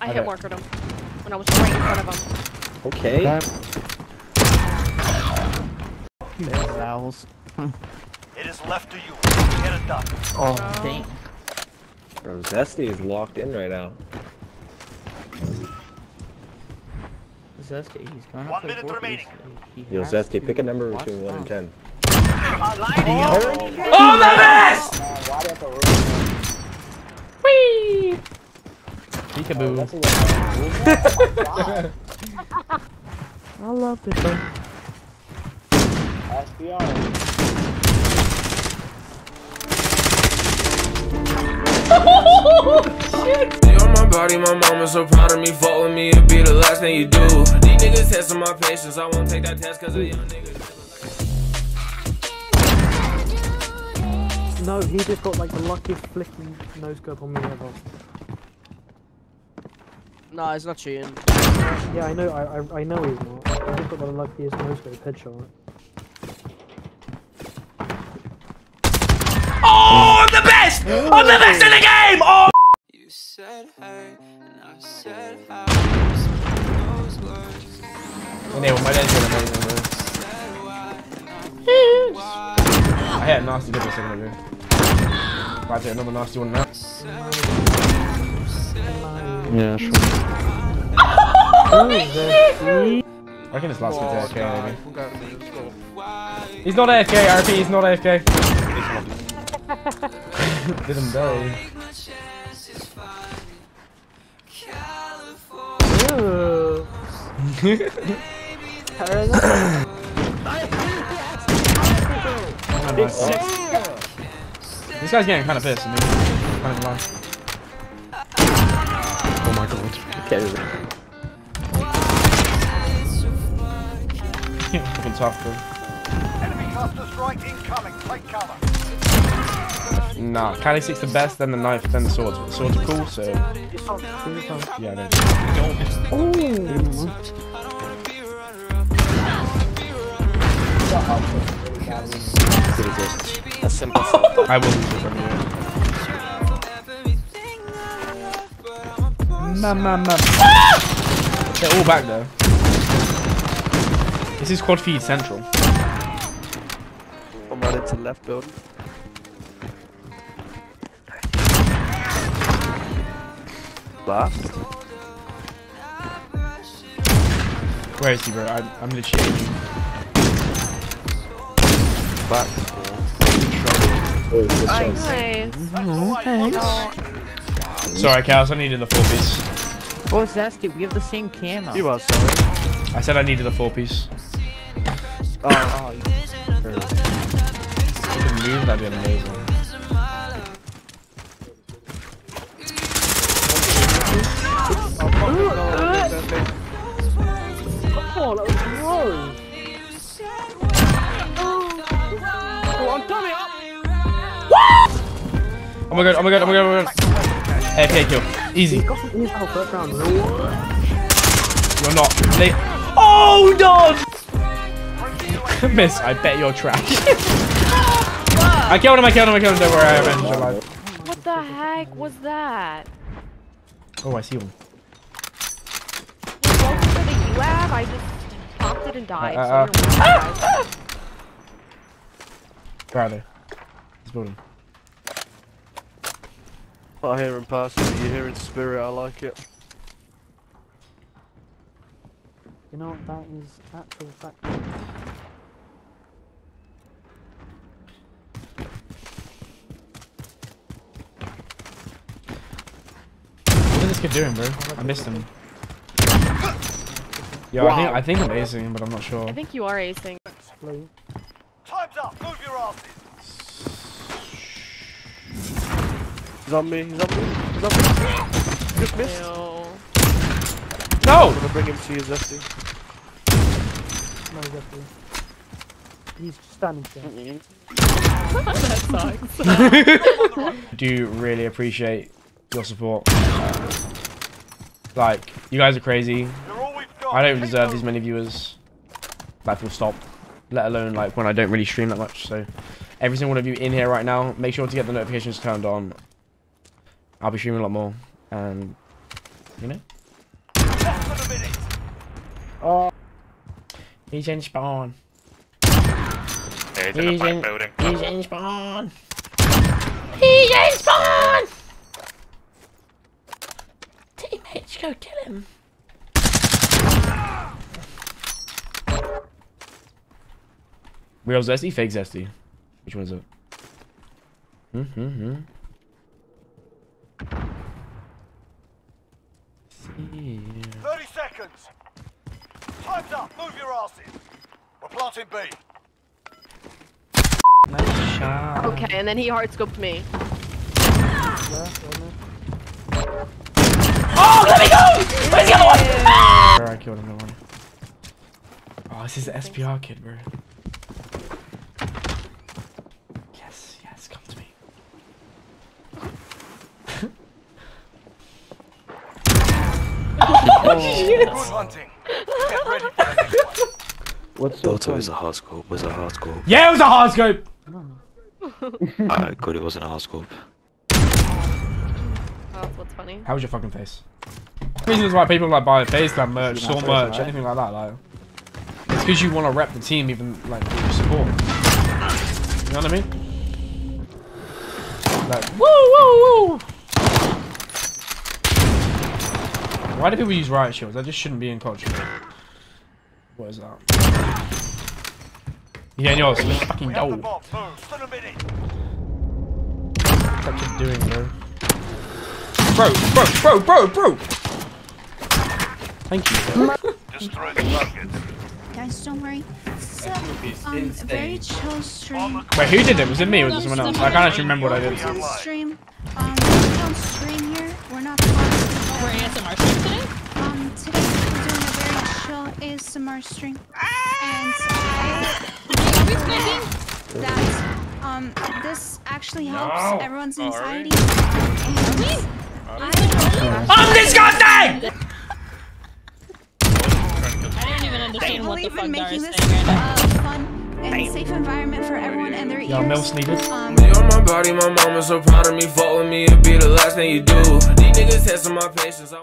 I Okay. hit marked him when I was right in front of him. Okay. There's owls. It is left to you. Get it done. Oh, oh, dang. Bro, Zesty is locked in right now. Zesty, he's going One minute remaining. He Yo, Zesty, pick a number between 1 and 10. Oh, oh the best! Peekaboo. I love it though. You on my body, my mama's so proud of me. Fuck with me, it'll be the last thing you do. These niggas testing my patience. I won't take that test cause a young nigga. No, he just got like the luckiest flicking no scope on me ever. No, it's not cheating. Yeah, I know, I, I, I know he's not. I just got the luckiest no scope headshot. Oh, I'm the best! I'm the best in the game! Oh! You said hey, and I said how. Those words Enable, my dad's doing amazing, bro. I had a nasty dip a second ago. About to take another nasty one now. Yeah, sure. I reckon it's last good to AFK, maybe. He's not AFK, RP, he's not AFK. Did him die. Oh. This guy's getting kind of pissed. I mean, kind of lying. My god. Okay. Fucking tough, bro. Enemy cluster strike incoming. Take cover. Nah, Kali sticks the best, then the knife, then the swords. But the swords are cool, so. Yeah, I know. A simple I will lose it from you. Man, man, man. They're all back though. This is quad feed central. I'm running to left building. Last. Where is he, bro? I'm, I'm literally aiming. Back. Oh, good chance. Nice. Sorry, Chaos, I needed the four piece. What was that, Zesty, we have the same camera. You are sorry. I said I needed the four piece. Oh, oh, you- If you could move, that'd be amazing. Oh, that was close. Oh my god, oh my god, oh my god, oh my god. AFK kill. Easy. Got him in his house first round. You're not. They oh, dodge! Miss, I bet you're trash. I killed him, I killed him, I killed him. Don't worry, I avenged your life. What the heck was that? Oh, I see one. Welcome to the UAV. I just popped it and died. Uh, so uh, I don't know what it was. Where are they? This building. I hear in person, but you hear in spirit. I like it. You know what, that is actual fact. What is this kid doing, bro? I missed him. Yo, I think I think I'm acing, but I'm not sure. I think you are acing. Time's up. Move your asses. He's on me. He's on me. He's on me. Just missed. Ew. No! I'm gonna bring him to you, Zesty. No, definitely. He's just standing still. I do really appreciate your support. Like, you guys are crazy. You're all we've got. I don't Keep deserve these many viewers. Like, full stop. Let alone, like, when I don't really stream that much. So, every single one of you in here right now, make sure to get the notifications turned on. I'll be streaming a lot more. And You know? Less than a minute. Oh, He's in spawn. He's in the He's back in, building. he's in spawn. He's in spawn. Teammates, go kill him. Real zesty, fake zesty. Which one is it? Hmm, hmm, hmm. Seconds. Time's up. Move your asses. We're planting B. Nice shot. Okay, and then he hard scoped me. Oh, let me go! Where's the other one? I killed him, don't. Oh, this is the SPR kid, bro. Yes, yes, come to me. Good hunting. Get ready for the next one. what's so is a hard scope, was a hard scope. Yeah, it was a hard scope! Alright, good, it wasn't a hard scope. Oh, that's what's funny. How was your fucking face? Reasons why people like buy FaceTime merch, Yeah, store face, merch, right? anything like that, like. It's because you want to rep the team, even like with your support. You know what I mean? Like, woo, woo, woo! Why do people use riot shields? That just shouldn't be in culture. What is that? Yeah, and yours. Let's fucking We have the go. bomb. Move. Still a minute. What you doing, bro? Bro, bro, bro, bro, bro! Thank you. Bro. Destroy the target. Guys, don't worry. So, um, very chill stream. Wait, who did it? Was it me or was it someone else? I can't actually remember what I did. Stream. Um, we're on stream here. We're not talking. We're ASMR stream today? Um, today we're doing a very chill ASMR stream. And I Are we sniping? that um this actually helps No. everyone's Oh, are we? anxiety. And I I'm disgusting! I don't even I understand what the believe fuck in making this right now. a fun and safe environment for everyone and their Yo, ears. milfs needed. Um, You on my body, my mama so proud of me. Fuck with me, it'll be the last thing you do. Niggas testing my patience.